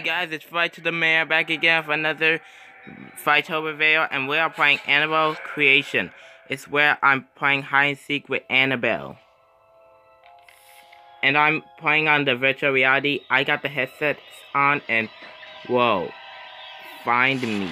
guys, it's Fight to the Mayor back again for another Frighttober video, and we are playing Annabelle Creation. It's where I'm playing hide and seek with Annabelle. And I'm playing on the virtual reality. I got the headsets on and whoa. Find me.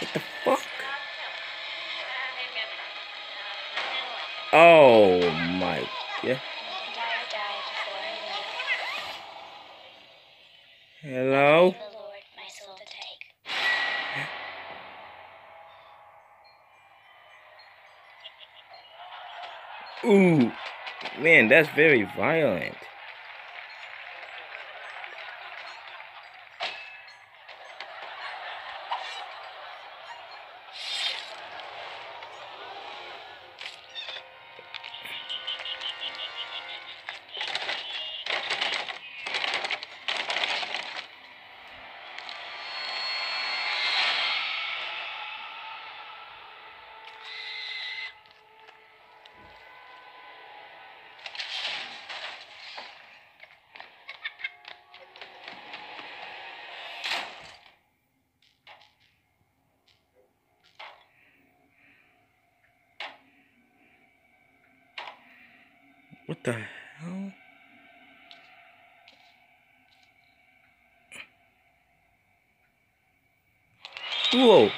What the fuck? Oh my god. Hello? Ooh. Man, that's very violent. What the hell? Whoa.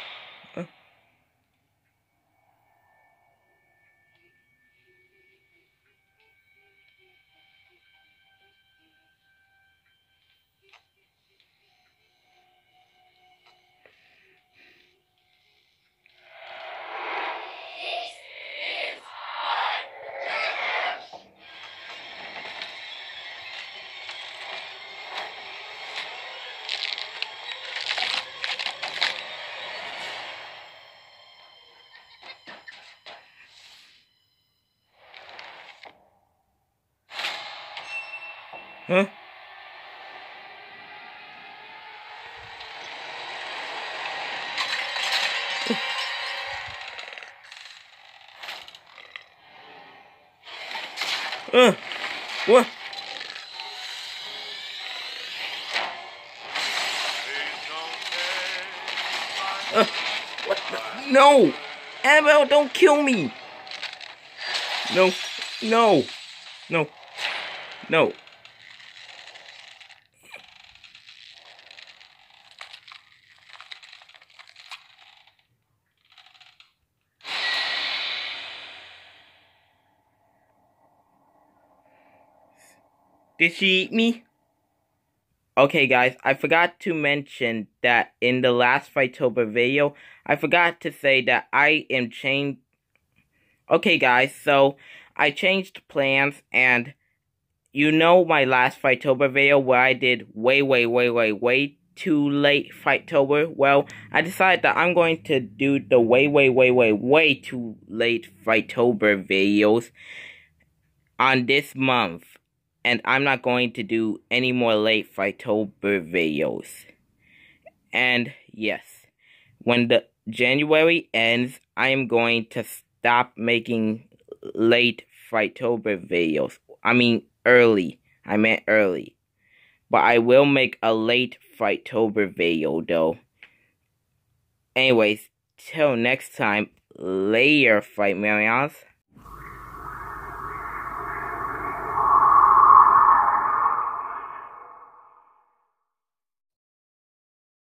Huh? Uh, what? Uh, what? the- No! Annabelle, don't kill me! No, no, no, no. Did she eat me? Okay guys, I forgot to mention that in the last Frighttober video, I forgot to say that I am changed. Okay guys, so I changed plans and you know my last Frighttober video where I did way, way, way, way, way too late Frighttober? Well, I decided that I'm going to do the way, way, way, way, way too late Fightober videos on this month and I'm not going to do any more late Frighttober videos. And yes, when the January ends, I am going to stop making late Frighttober videos. I mean early. I meant early. But I will make a late Fightober video though. Anyways, till next time, later Fight Marions.